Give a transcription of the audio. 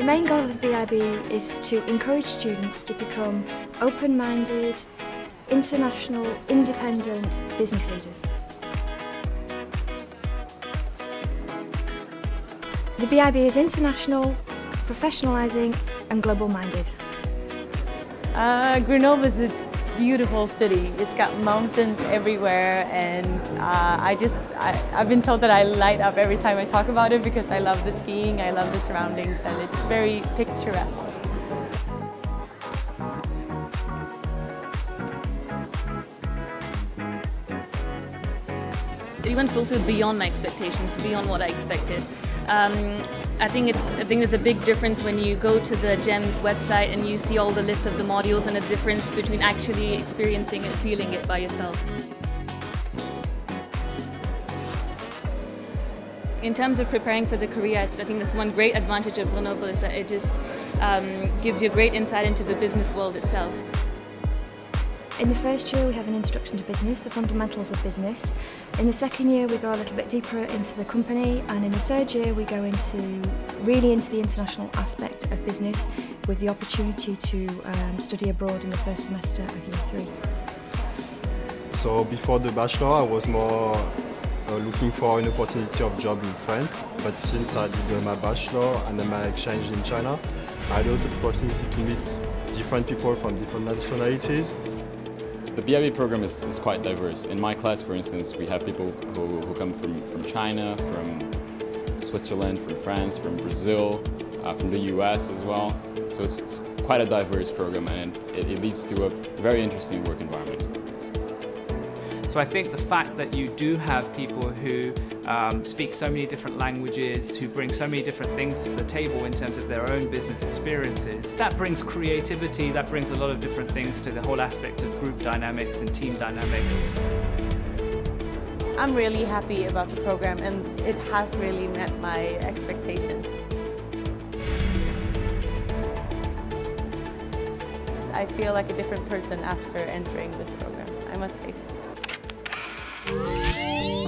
The main goal of the BIB is to encourage students to become open-minded, international, independent business leaders. The BIB is international, professionalising and global-minded. Uh, Grenoble is beautiful city. It's got mountains everywhere and uh, I just, I, I've been told that I light up every time I talk about it because I love the skiing, I love the surroundings and it's very picturesque. It went fulfilled beyond my expectations, beyond what I expected. Um, I think it's I think there's a big difference when you go to the GEM's website and you see all the list of the modules and a difference between actually experiencing it, feeling it by yourself. In terms of preparing for the career, I think that's one great advantage of Grenoble is that it just um, gives you a great insight into the business world itself. In the first year we have an introduction to business, the fundamentals of business. In the second year we go a little bit deeper into the company and in the third year we go into really into the international aspect of business with the opportunity to um, study abroad in the first semester of year three. So before the bachelor I was more uh, looking for an opportunity of job in France but since I did my bachelor and then my exchange in China I had the opportunity to meet different people from different nationalities the BIB program is, is, quite diverse. In my class, for instance, we have people who, who come from, from China, from Switzerland, from France, from Brazil, uh, from the US as well. So it's, it's, quite a diverse program and it, it leads to a very interesting work environment. So I think the fact that you do have people who um, speak so many different languages, who bring so many different things to the table in terms of their own business experiences, that brings creativity, that brings a lot of different things to the whole aspect of group dynamics and team dynamics. I'm really happy about the program and it has really met my expectations. I feel like a different person after entering this program, I must say. Bye.